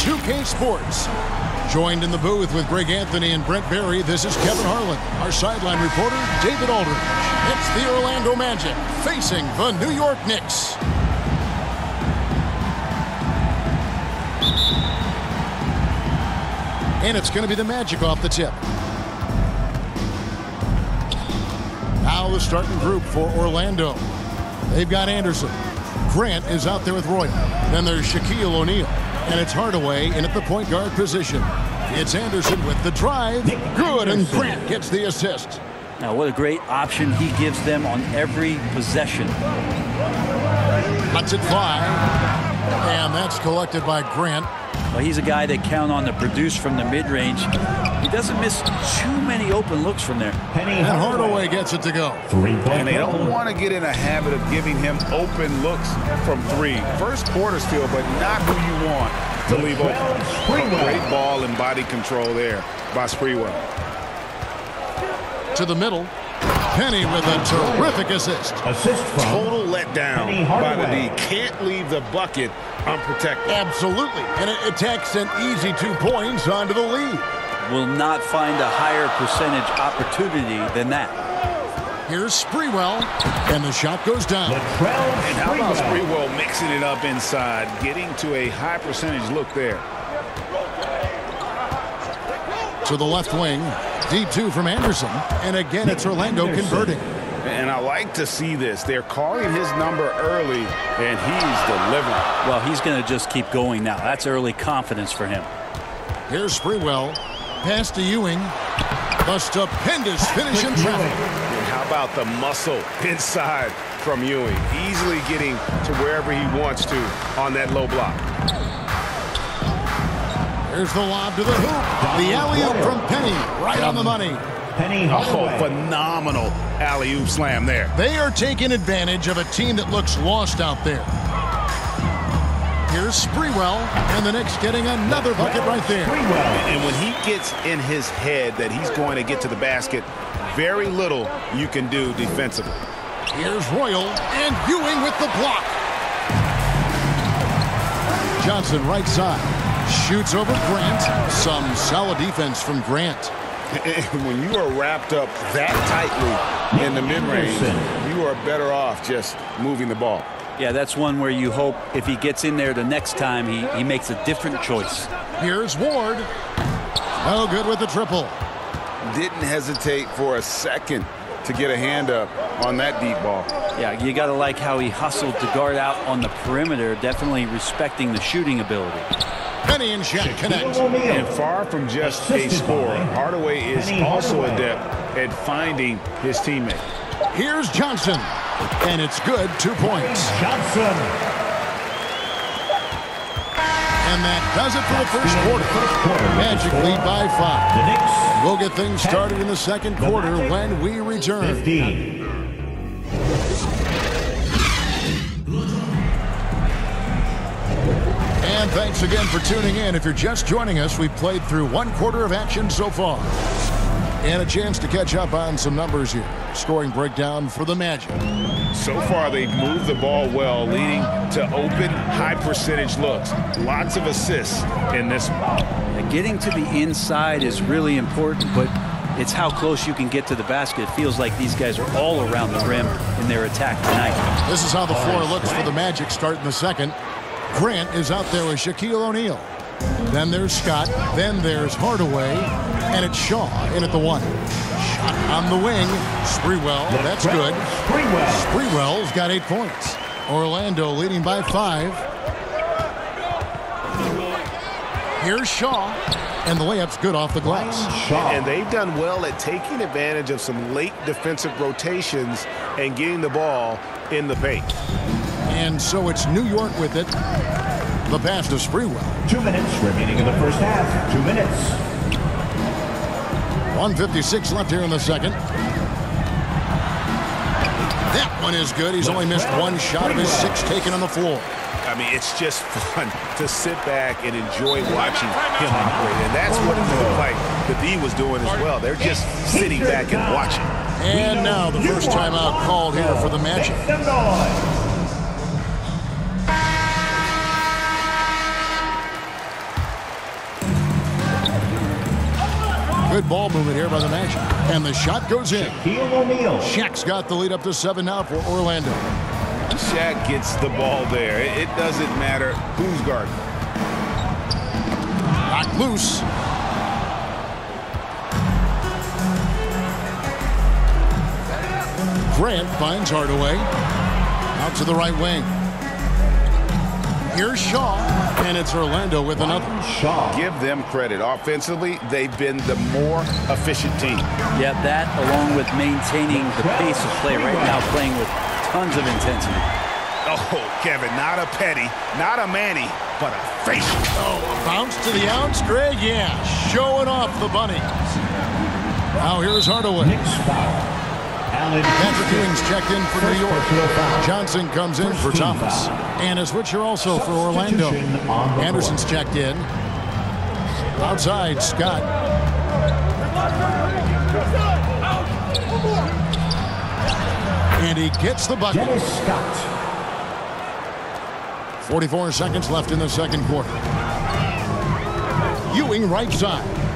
2K Sports. Joined in the booth with Greg Anthony and Brent Barry, this is Kevin Harlan. Our sideline reporter, David Aldridge. It's the Orlando Magic facing the New York Knicks. And it's going to be the Magic off the tip. Now the starting group for Orlando. They've got Anderson. Grant is out there with Roy. Then there's Shaquille O'Neal. And it's Hardaway in at the point guard position. It's Anderson with the drive. Good, and Grant gets the assist. Now, what a great option he gives them on every possession. Lets it fly. And that's collected by Grant. Well, he's a guy they count on to produce from the mid-range. He doesn't miss too many open looks from there. And Hardaway gets it to go. Three And they don't want to get in a habit of giving him open looks from three. First quarter still, but not who you want to leave open. Great ball and body control there by Sprewell. To the middle. Penny with a terrific assist. Assist from Total letdown by the D. Can't leave the bucket unprotected. Absolutely. And it, it takes an easy two points onto the lead. Will not find a higher percentage opportunity than that. Here's Sprewell. And the shot goes down. Latrell And how about Sprewell. Sprewell mixing it up inside, getting to a high percentage look there. To the left wing. D2 from Anderson. And again, it's Orlando converting. And I like to see this. They're calling his number early, and he's delivering. Well, he's going to just keep going now. That's early confidence for him. Here's Sprewell. Pass to Ewing. The stupendous finish in traffic. And how about the muscle inside from Ewing? Easily getting to wherever he wants to on that low block. Here's the lob to the hoop. The alley-oop from Penny. Right on the money. Penny Oh, phenomenal alley-oop slam there. They are taking advantage of a team that looks lost out there. Here's Sprewell, and the Knicks getting another bucket right there. Sprewell. And when he gets in his head that he's going to get to the basket, very little you can do defensively. Here's Royal, and Ewing with the block. Johnson right side. Shoots over Grant. Some solid defense from Grant. when you are wrapped up that tightly in the mid-range, you are better off just moving the ball. Yeah, that's one where you hope if he gets in there the next time, he, he makes a different choice. Here's Ward. No good with the triple. Didn't hesitate for a second to get a hand up on that deep ball. Yeah, you got to like how he hustled to guard out on the perimeter, definitely respecting the shooting ability. Penny and Shaq connect. And far from just a Assisted scorer, Hardaway is also adept at finding his teammate. Here's Johnson. And it's good. Two points. Johnson. And that does it for the first quarter. Magic lead by five. We'll get things started in the second quarter when we return. 15. And thanks again for tuning in. If you're just joining us, we've played through one quarter of action so far. And a chance to catch up on some numbers here. Scoring breakdown for the Magic. So far, they've moved the ball well, leading to open, high percentage looks. Lots of assists in this one. Yeah, getting to the inside is really important, but it's how close you can get to the basket. It feels like these guys are all around the rim in their attack tonight. This is how the floor looks for the Magic starting the second. Grant is out there with Shaquille O'Neal. Then there's Scott. Then there's Hardaway. And it's Shaw in at the one. Shot on the wing. Sprewell. That's good. Sprewell. Sprewell's got eight points. Orlando leading by five. Here's Shaw. And the layup's good off the glass. Shaw. And they've done well at taking advantage of some late defensive rotations and getting the ball in the paint. And so it's New York with it. The pass to Sprewell. Two minutes remaining in the first half. Two minutes. 156 left here in the second. That one is good. He's only missed one shot of his six taken on the floor. I mean, it's just fun to sit back and enjoy watching him operate. And that's what it looked like the D was doing as well. They're just sitting back and watching. And now the first timeout called here for the Magic. Good ball movement here by the Magic. And the shot goes in. Shaquille O'Neal. Shaq's got the lead up to seven now for Orlando. Shaq gets the ball there. It, doesn't matter who's guarding. Knocked loose. Grant finds Hardaway. Out to the right wing. Here's Shaw, and it's Orlando with another. Shot. Give them credit. Offensively, they've been the more efficient team. Yeah, that along with maintaining the pace of play right now, playing with tons of intensity. Oh, Kevin, not a petty, not a Manny, but a facial. Oh, bounce to the ounce, Greg. Yeah, showing off the bunny. Now here's Hardaway. Patrick Ewing's checked in for New York. Johnson comes in for Thomas. And a switcher also for Orlando. Substitution on the Anderson's checked in. Outside, Scott. And he gets the bucket. Scott. 44 seconds left in the second quarter. Ewing right side.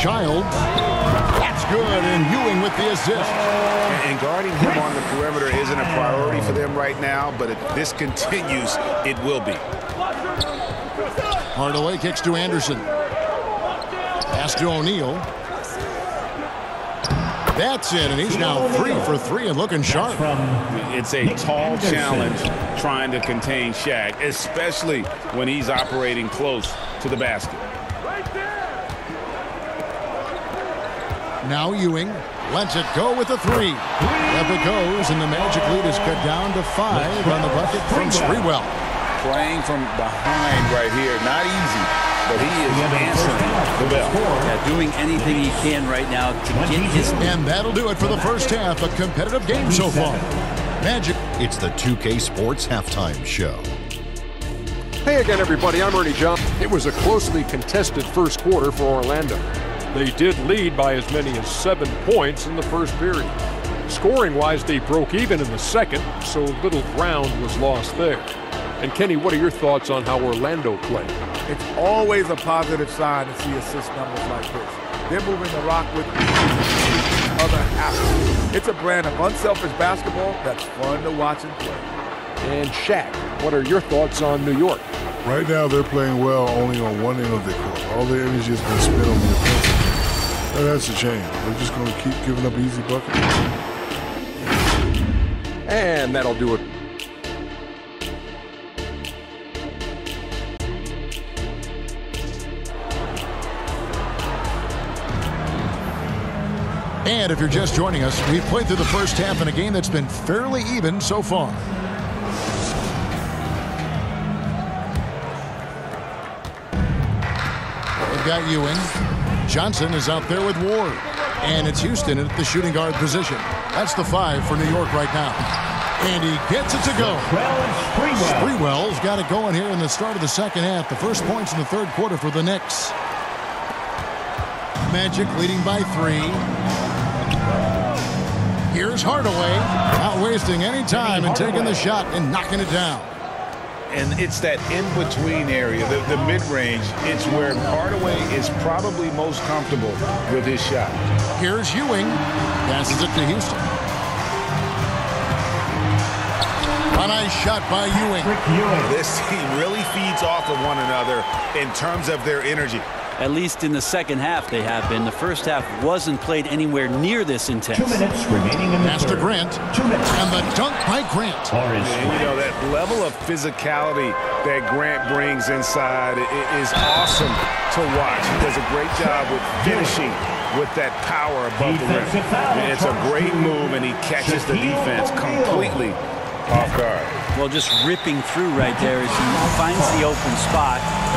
Child. That's good. And Ewing with the assist. And guarding him on the perimeter isn't a priority for them right now, but if this continues, it will be. Hardaway kicks to Anderson. Pass to O'Neal. That's it, and he's now three for three and looking sharp. It's a tall challenge trying to contain Shaq, especially when he's operating close to the basket. Now Ewing lets it go with a three. Up it goes, and the Magic lead is cut down to five on the bucket from Sprewell. Playing from behind right here, not easy, but he is answering the bell. Yeah, doing anything he can right now to get his And that'll do it for the first half. A competitive game so far. Magic It's the 2K Sports Halftime Show. Hey again, everybody. I'm Ernie Johnson. It was a closely contested first quarter for Orlando. They did lead by as many as seven points in the first period. Scoring wise, they broke even in the second, so little ground was lost there. And Kenny, what are your thoughts on how Orlando played? It's always a positive sign to see assist numbers like this. They're moving the rock with other athletes. It's a brand of unselfish basketball that's fun to watch and play. And Shaq, what are your thoughts on New York? Right now, they're playing well only on one end of the court. All their energy has been spent on the offensive. Oh, that has to change. They're just going to keep giving up easy buckets. And that'll do it And if you're just joining us, we've played through the first half in a game that's been fairly even so far. They've got Ewing. Johnson is out there with Ward. And it's Houston at the shooting guard position. That's the five for New York right now. And he gets it to go. Well Sprewell. Sprewell's got it going here in the start of the second half. The first points in the third quarter for the Knicks. Magic leading by three. Here's Hardaway, not wasting any time and taking the shot and knocking it down. And it's that in-between area, the, the mid-range. It's where Hardaway is probably most comfortable with his shot. Here's Ewing, passes it to Houston. A nice shot by Ewing. Ewing. This team really feeds off of one another in terms of their energy. At least in the second half, they have been. The first half wasn't played anywhere near this intense. Two minutes remaining in the Pass to. Grant. Two minutes. And the dunk by Grant. Horace And, you know, that level of physicality that Grant brings inside i- is awesome to watch. He does a great job with finishing with that power above the rim. And it's a great move, and he catches the defense completely off guard. Well, just ripping through right there as he finds the open spot and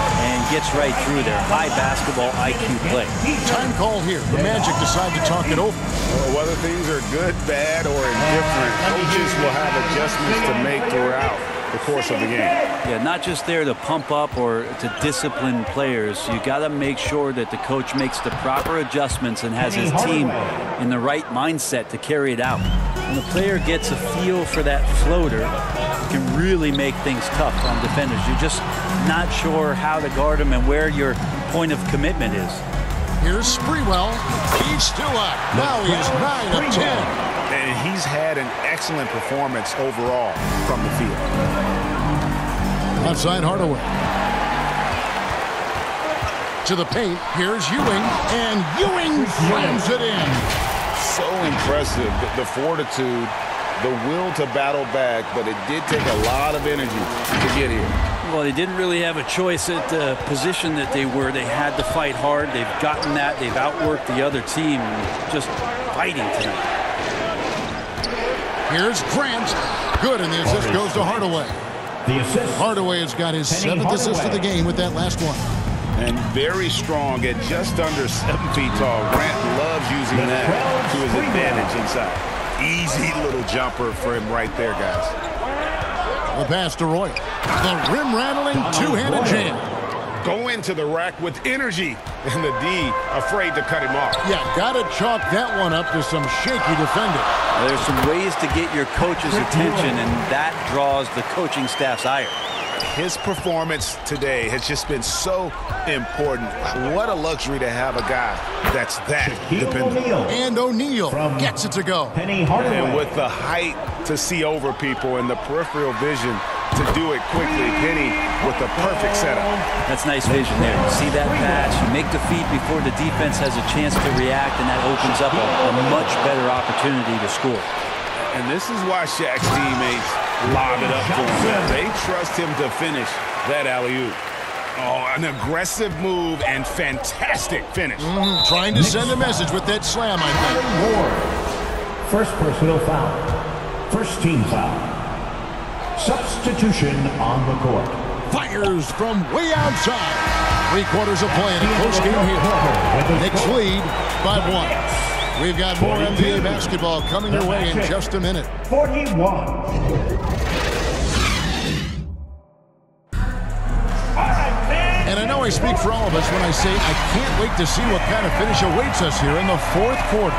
gets right through there. High basketball IQ play. Time call here. The Magic decide to talk it over. Well, whether things are good, bad, or indifferent, coaches will have adjustments to make throughout the course of the game. Yeah, not just there to pump up or to discipline players. You got to make sure that the coach makes the proper adjustments and has his team in the right mindset to carry it out. When the player gets a feel for that floater, can really make things tough on defenders. You're just not sure how to guard them and where your point of commitment is. Here's Sprewell. He's still up. Now he's 9 of 10. And he's had an excellent performance overall from the field. Outside Hardaway. To the paint. Here's Ewing. And Ewing slams it in. So impressive, the, the fortitude, the will to battle back, but it did take a lot of energy to get here. Well, they didn't really have a choice at the position that they were. They had to fight hard. They've gotten that. They've outworked the other team. Just fighting tonight. Here's Grant. Good, and the assist goes to Hardaway. The assist. Hardaway has got his Penny seventh assist of the game with that last one. And very strong at just under seven feet tall. Grant loves using that to his advantage inside. Easy little jumper for him right there, guys. The pass to Roy. The rim rattling two-handed Roy. jam. Go into the rack with energy. And the D afraid to cut him off. Yeah, got to chalk that one up to some shaky defending. There's some ways to get your coach's attention, and that draws the coaching staff's ire. His performance today has just been so important. What a luxury to have a guy that's that Shaquille dependable. O'Neal. And O'Neal gets it to go. Penny Hardaway. And with the height to see over people and the peripheral vision to do it quickly, Penny with the perfect setup. That's nice vision there. You see that pass, you make the feed before the defense has a chance to react, and that opens up a, a much better opportunity to score. And this is why Shaq's teammates lob it up for him. They trust him to finish that alley-oop. Oh, an aggressive move and fantastic finish. Mm-hmm. Trying to send a message with that slam, I think. Ward. First personal foul. First team foul. Substitution on the court. Fires from way outside. Three quarters of play in a close game here. Knicks lead by one. We've got more NBA basketball coming your way in just a minute. 41. And I know I speak for all of us when I say I can't wait to see what kind of finish awaits us here in the fourth quarter.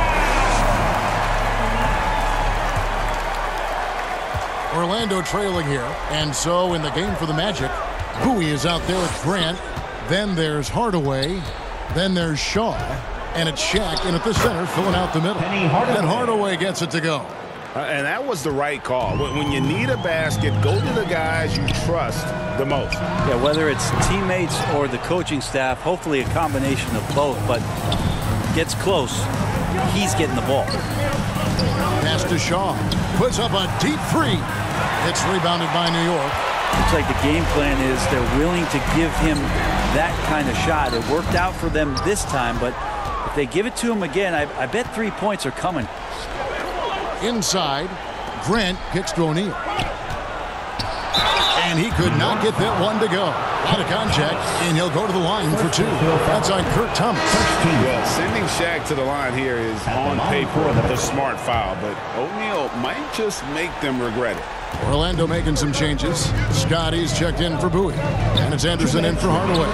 Orlando trailing here, and so in the game for the Magic, Bowie is out there with Grant. Then there's Hardaway. Then there's Shaw. And it's Shaq in at the center, filling out the middle. Penny Hardaway. Then Hardaway gets it to go. Uh, and that was the right call. When when you need a basket, go to the guys you trust the most. Yeah, whether it's teammates or the coaching staff, hopefully a combination of both, but gets close, he's getting the ball. Pass to Shaw. Puts up a deep three. It's rebounded by New York. Looks like the game plan is they're willing to give him that kind of shot. It worked out for them this time, but if they give it to him again, I, I bet three points are coming. Inside, Grant kicks to O'Neal. And he could not get that one to go. Out of contact, and he'll go to the line for two. That's on Kurt Thomas. Well, sending Shaq to the line here is on paper the smart foul, but O'Neal might just make them regret it. Orlando making some changes. Scotty's checked in for Bowie. And it's Anderson in for Hardaway.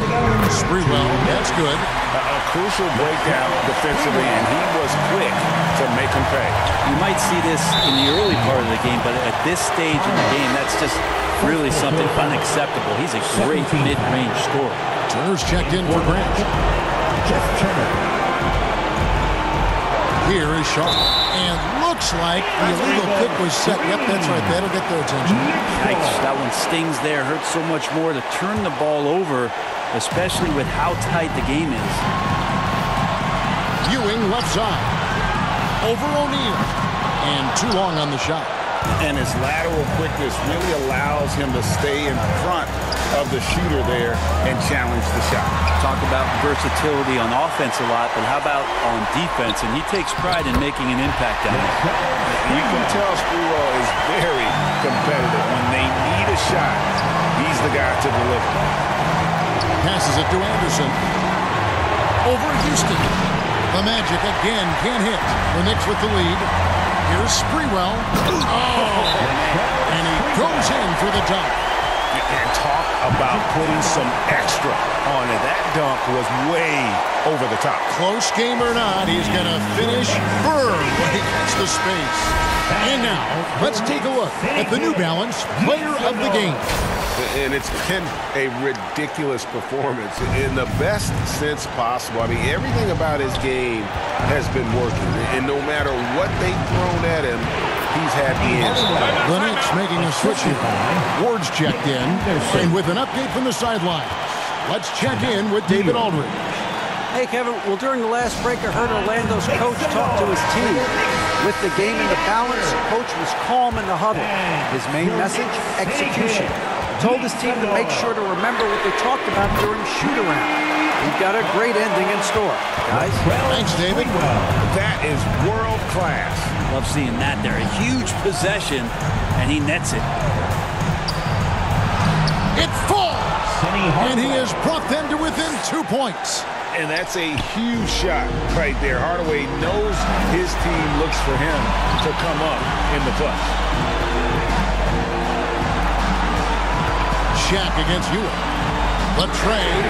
Sprewell, that's good. A, a crucial breakout defensively, and he was quick to make him pay. You might see this in the early part of the game, but at this stage in the game, that's just really something unacceptable. He's a great mid-range scorer. Turner's checked in for Grant. Jeff Turner. Here is Shaw. And looks like the illegal kick was set. Yep, that's right. That'll get their attention. Yikes, that one stings there. Hurts so much more to turn the ball over, especially with how tight the game is. Ewing left side. Over O'Neal. And too long on the shot. And his lateral quickness really allows him to stay in front of the shooter there and challenge the shot. Talk about versatility on offense a lot, but how about on defense? And he takes pride in making an impact down there. You can tell Sprewell is very competitive. When they need a shot, he's the guy to deliver. Passes it to Anderson. Over Houston. The Magic again can't hit. The Knicks with the lead. Here's Sprewell. Oh! And he goes in for the dunk. And talk about putting some extra on it. That dunk was way over the top. Close game or not, he's going to finish firm when he gets the space. And now, let's take a look at the New Balance Player of the Game. And it's been a ridiculous performance in the best sense possible. I mean, everything about his game has been working. And no matter what they've thrown at him, he's had the answer. The Knicks making a switch here. Ward's checked in. And with an update from the sidelines, let's check in with David Aldridge. Hey, Kevin. Well, during the last break, I heard Orlando's coach talk to his team. With the game in the balance, coach was calm in the huddle. His main message, execution. He told his team to make sure to remember what they talked about during shoot-around. We've got a great ending in store, guys. Thanks, David. That is world class. Love seeing that there. A huge possession, and he nets it. It falls! And he has brought them to within two points. And that's a huge shot right there. Hardaway knows his team looks for him to come up in the clutch. Shaq against Ewing. The trade.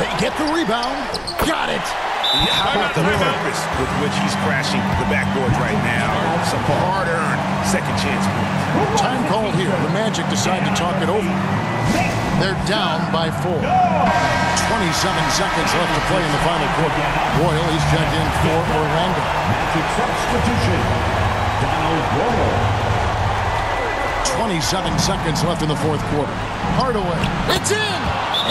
They get the rebound. Got it. Yeah, How about the purpose with which he's crashing the backboards right now? Some hard-earned second chance. Time called here. The Magic decide to talk it over. They're down by four. 27 seconds left to play in the final quarter. Royal, he's checked in for Orlando. Magic substitution. Donald Royal. 27 seconds left in the fourth quarter. Hardaway. It's in!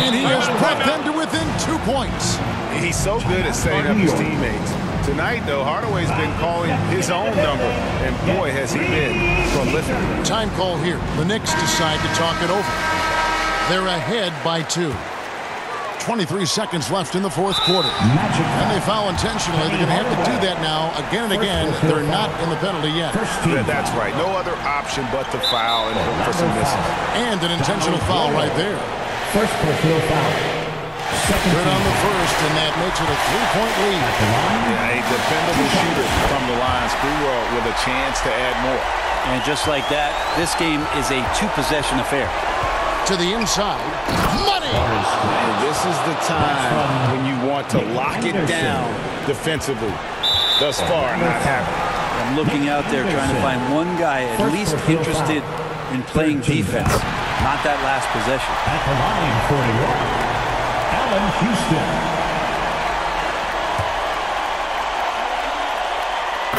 And he has brought them to within two points. He's so good at setting up his teammates. Tonight, though, Hardaway's been calling his own number, and boy, has he been prolific. Time call here. The Knicks decide to talk it over. They're ahead by two. 23 seconds left in the fourth quarter. And they foul intentionally. They're going to have to do that now again and again. They're not in the penalty yet. First team. Yeah, that's right. No other option but to foul and hope for some misses. And an intentional foul right there. First personal foul. Second Good on the first, and that makes it a three-point lead. Yeah, a dependable shooter from the line. Sprewell with a chance to add more. And just like that, this game is a two-possession affair. To the inside. Money! And this is the time when you want to lock it down defensively. Thus oh. far, not happening. I'm looking out there trying to find one guy at least interested in playing defense. Not that last possession. At the line for New York. Allan Houston.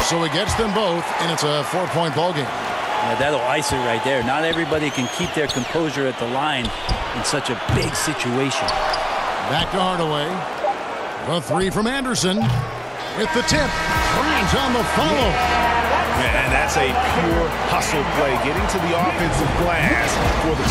So he gets them both, and it's a four-point ball game. Yeah, that'll ice it right there. Not everybody can keep their composure at the line in such a big situation. Back to Hardaway. The three from Anderson. With the tip. Bryant on the follow. And that's a pure hustle play, getting to the offensive glass for the